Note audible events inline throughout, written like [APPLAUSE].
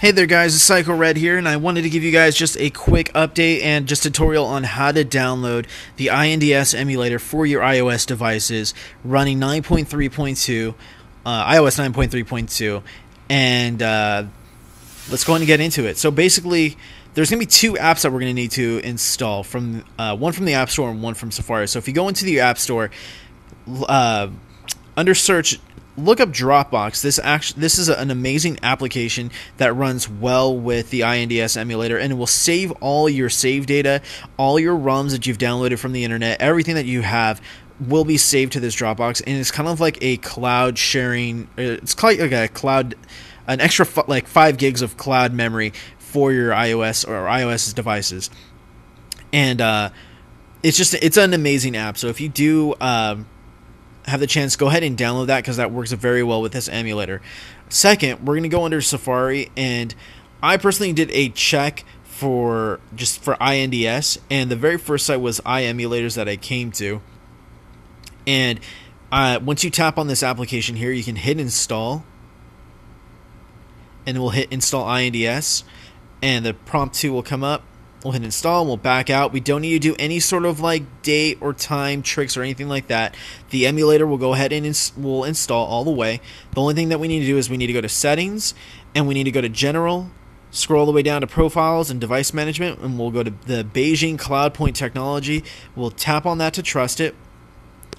Hey there guys, it's Psycho Red here, and I wanted to give you guys just a quick update and just tutorial on how to download the INDS emulator for your iOS devices running 9.3.2, uh, iOS 9.3.2, and uh, let's go ahead and get into it. So basically, there's going to be two apps that we're going to need to install, from uh, one from the App Store and one from Safari. So if you go into the App Store, uh, under search look up Dropbox. This actually this is an amazing application that runs well with the INDS emulator and it will save all your save data, all your ROMs that you've downloaded from the internet, everything that you have will be saved to this Dropbox and it's kind of like a cloud sharing uh, it's like a cloud an extra like 5 gigs of cloud memory for your iOS or iOS devices. And uh, it's just it's an amazing app. So if you do um, have the chance, go ahead and download that because that works very well with this emulator. Second, we're going to go under Safari, and I personally did a check for just for INDS, and the very first site was iEmulators that I came to. And uh, once you tap on this application here, you can hit install, and we'll hit install INDS, and the prompt 2 will come up We'll hit install and we'll back out. We don't need to do any sort of like date or time tricks or anything like that. The emulator will go ahead and ins- will install all the way. The only thing that we need to do is we need to go to settings and we need to go to general, scroll all the way down to profiles and device management and we'll go to the Beijing Cloud Point technology. We'll tap on that to trust it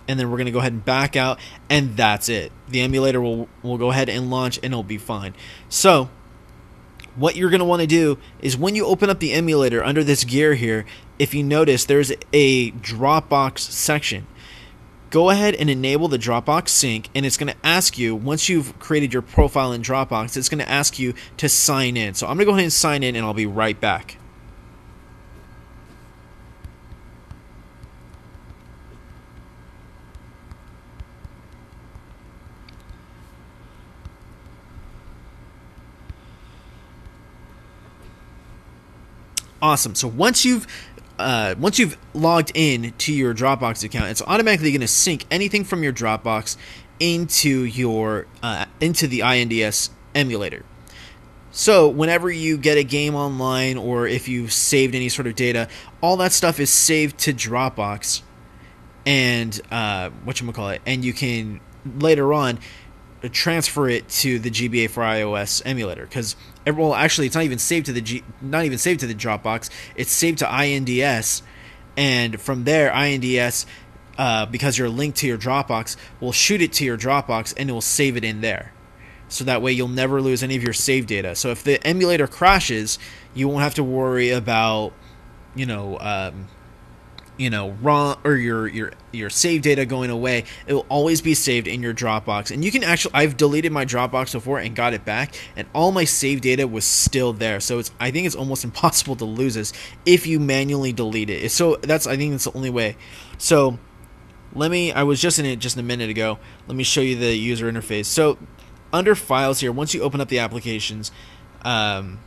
and then we're going to go ahead and back out and that's it. The emulator will will go ahead and launch and it'll be fine. So, what you're going to want to do is when you open up the emulator under this gear here, if you notice there's a Dropbox section. Go ahead and enable the Dropbox sync, and it's going to ask you, once you've created your profile in Dropbox, it's going to ask you to sign in. So I'm going to go ahead and sign in, and I'll be right back. Awesome. So once you've uh, once you've logged in to your Dropbox account, it's automatically going to sync anything from your Dropbox into your uh, into the INDS emulator. So whenever you get a game online or if you've saved any sort of data, all that stuff is saved to Dropbox, and uh, what you call it, and you can later on transfer it to the GBA for iOS emulator because well actually it's not even saved to the G, not even saved to the Dropbox. It's saved to INDS and from there INDS uh, because you're linked to your Dropbox will shoot it to your Dropbox and it will save it in there. So that way you'll never lose any of your save data. So if the emulator crashes you won't have to worry about you know um, you know raw or your your your save data going away it will always be saved in your dropbox. And you can actually i've deleted my dropbox before and got it back and all my save data was still there. So it's i think it's almost [LAUGHS] impossible to lose this if you manually delete it. So that's i think that's the only way. So let me i was just in it just a minute ago. Let me show you the user interface. So under files here once you open up the applications um,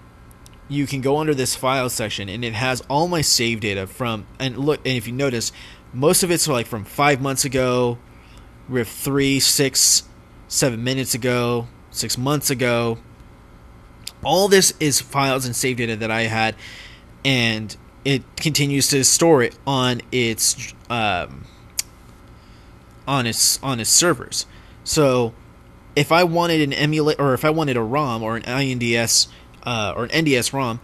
you can go under this file section and it has all my save data from and look and if you notice most of it's like from five months ago with three six seven minutes ago six months ago. All this is files and save data that i had and it continues to store it on its um, on its on its servers. So if i wanted an emulate or if i wanted a rom or an inds uh, or an NDS ROM,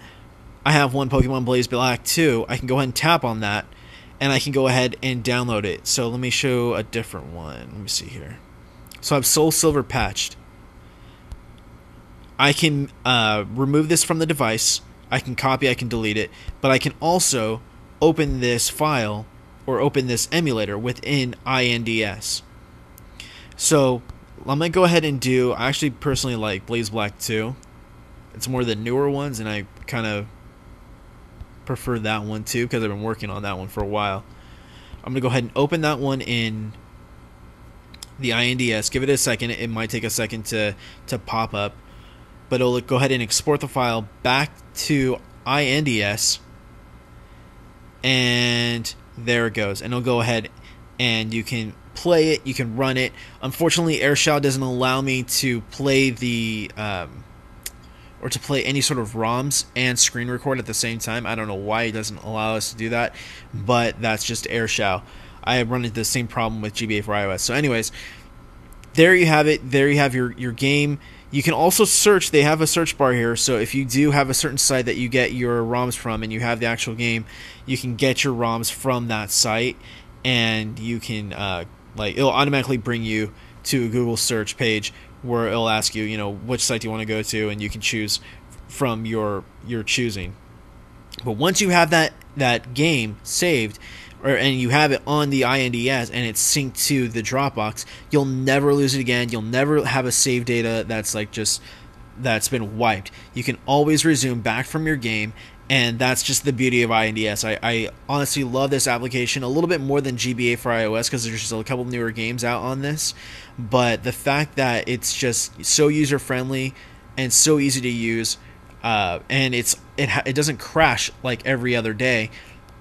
I have one Pokemon Blaze Black 2. I can go ahead and tap on that, and I can go ahead and download it. So let me show a different one. Let me see here. So I have Soul Silver patched. I can uh, remove this from the device. I can copy, I can delete it, but I can also open this file or open this emulator within INDS. So I'm gonna go ahead and do. I actually personally like Blaze Black 2. It's more the newer ones, and I kind of prefer that one too because I've been working on that one for a while. I'm gonna go ahead and open that one in the INDS. Give it a second. It might take a second to to pop up, but it'll go ahead and export the file back to INDS, and there it goes. And it'll go ahead and you can play it. You can run it. Unfortunately, AirShou doesn't allow me to play the um, or to play any sort of ROMs and screen record at the same time. I don't know why it doesn't allow us to do that, but that's just AirShou. I run into the same problem with GBA for iOS. So, anyways, there you have it. There you have your your game. You can also search. They have a search bar here, so if you do have a certain site that you get your ROMs from, and you have the actual game, you can get your ROMs from that site, and you can uh, like it'll automatically bring you to a Google search page where it'll ask you, you know, which site do you want to go to, and you can choose from your your choosing. But once you have that that game saved, or and you have it on the INDS and it's synced to the Dropbox, you'll never lose it again. You'll never have a save data that's like just that's been wiped. You can always resume back from your game and that's just the beauty of INDS. I, I honestly love this application a little bit more than GBA for iOS because there's just a couple newer games out on this. But the fact that it's just so user friendly and so easy to use, uh, and it's it it doesn't crash like every other day.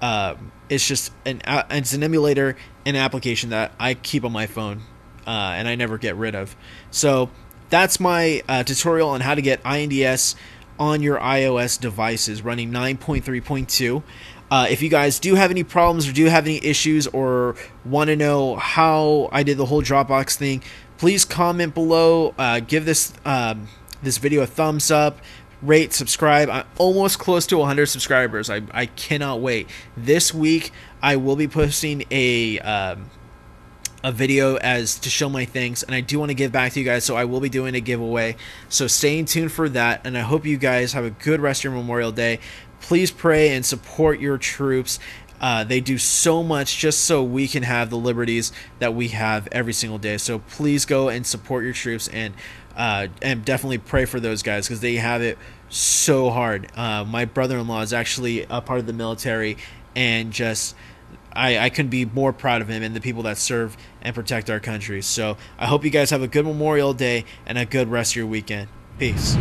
Uh, it's just an uh, it's an emulator, an application that I keep on my phone, uh, and I never get rid of. So that's my uh, tutorial on how to get INDS on your iOS devices running 9.3.2. Uh, if you guys do have any problems or do have any issues or want to know how I did the whole Dropbox thing, please comment below. Uh, give this um, this video a thumbs up. Rate, subscribe. I'm almost close to 100 subscribers. I, I cannot wait. This week I will be posting a um, a video as to show my thanks and I do want to give back to you guys so I will be doing a giveaway. So stay tuned for that and I hope you guys have a good rest of your Memorial Day. Please pray and support your troops. Uh, they do so much just so we can have the liberties that we have every single day. So please go and support your troops and uh, and definitely pray for those guys because they have it so hard. Uh, my brother-in-law is actually a part of the military and just I, I couldn't be more proud of him and the people that serve and protect our country. So I hope you guys have a good Memorial Day and a good rest of your weekend. Peace.